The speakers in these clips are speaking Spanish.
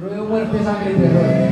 Ruido, muerte, sangre y terror.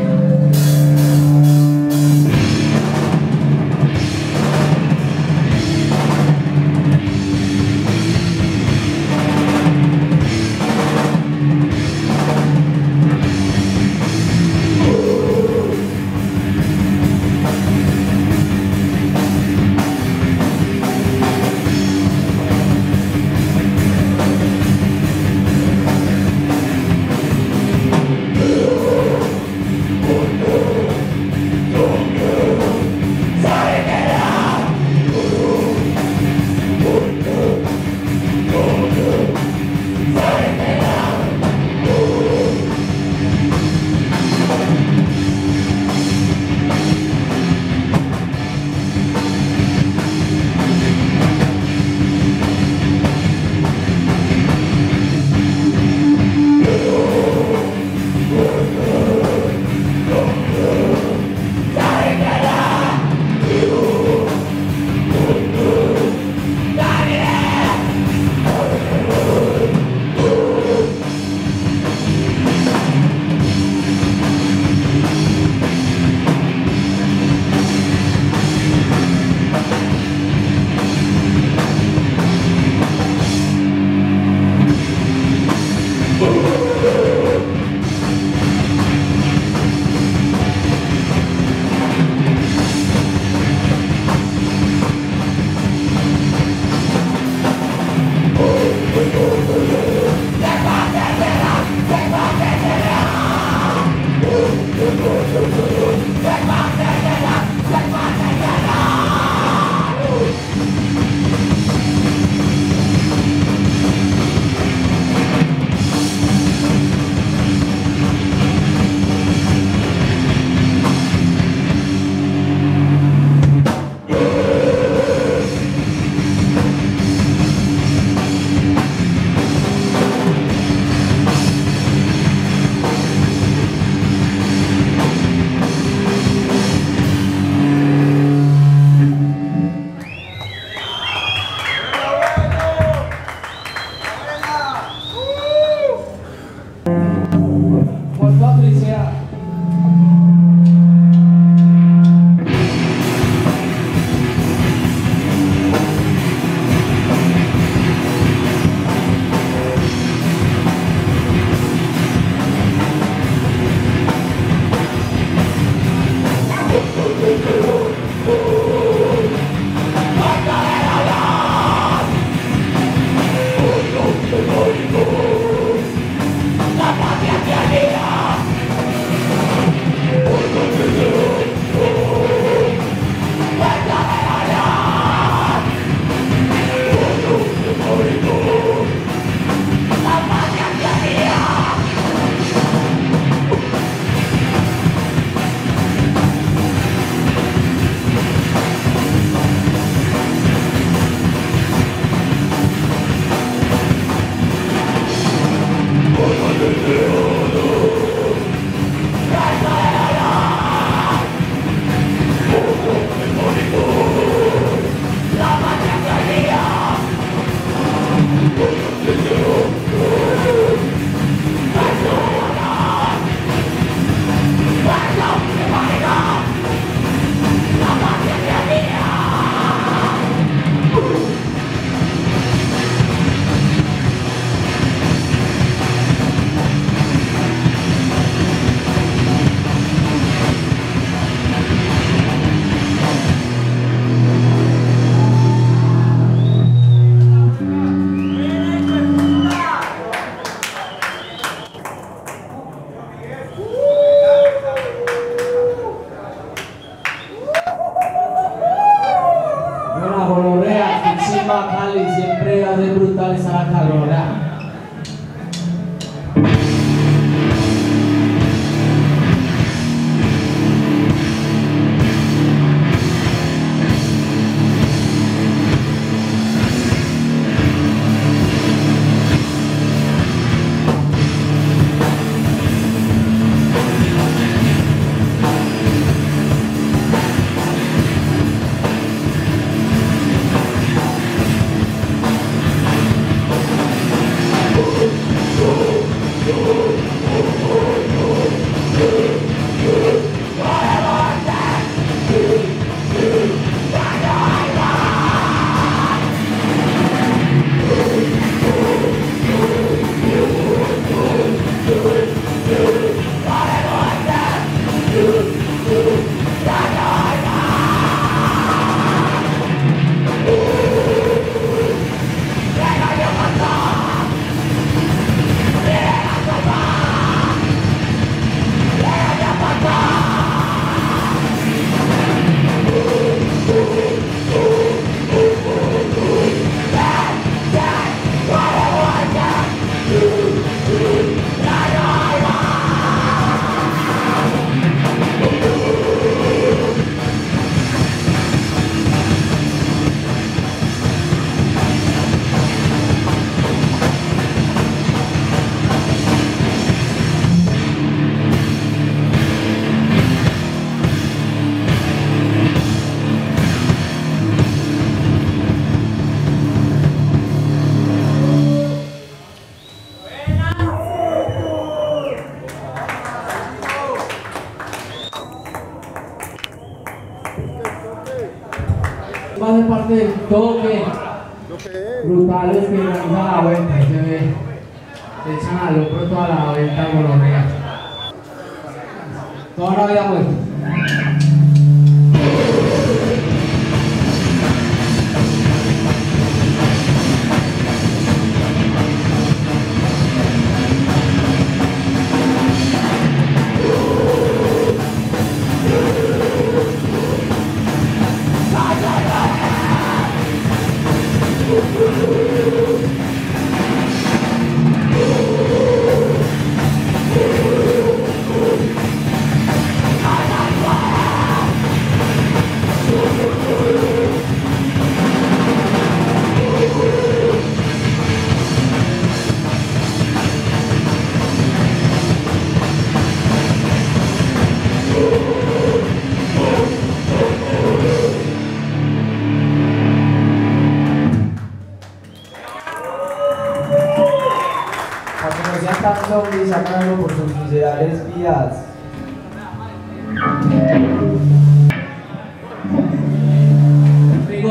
Toque. Brutales que realizan la vuelta. Se ve. Echan al hombro toda la vuelta gonorrea. Toda la vida muerto.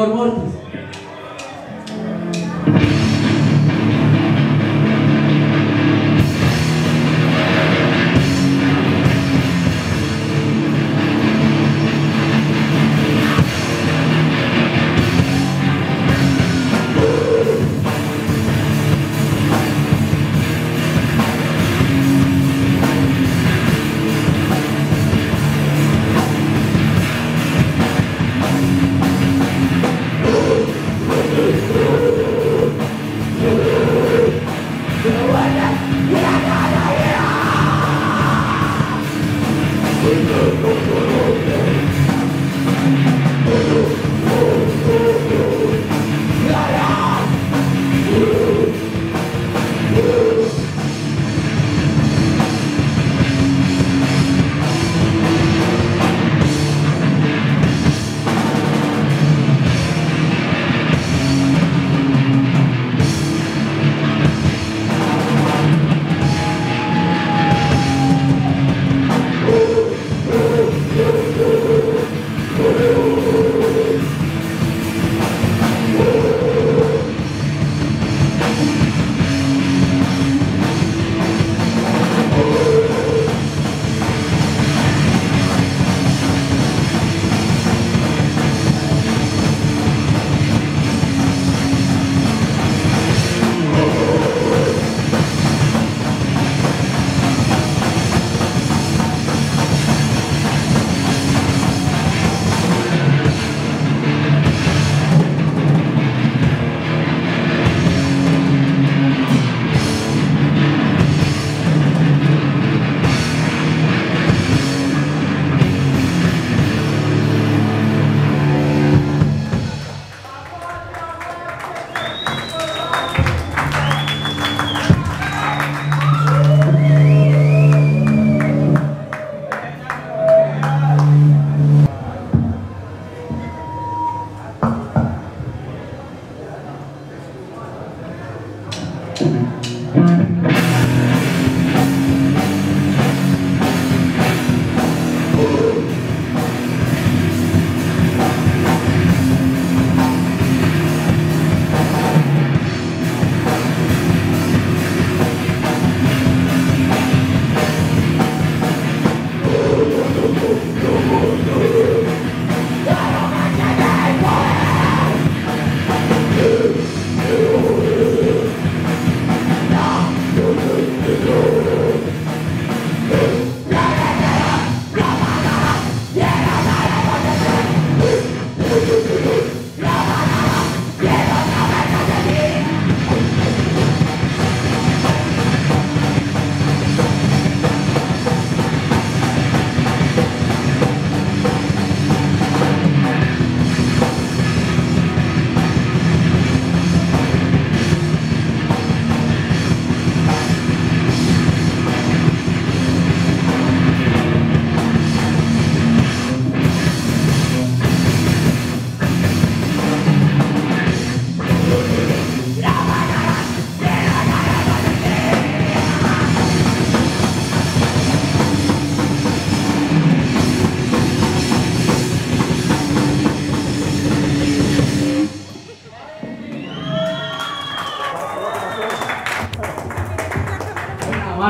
Mortis.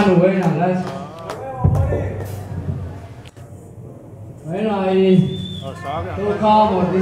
đủ bên hẳn lên Mấy ờ, này Tôi kho một đi.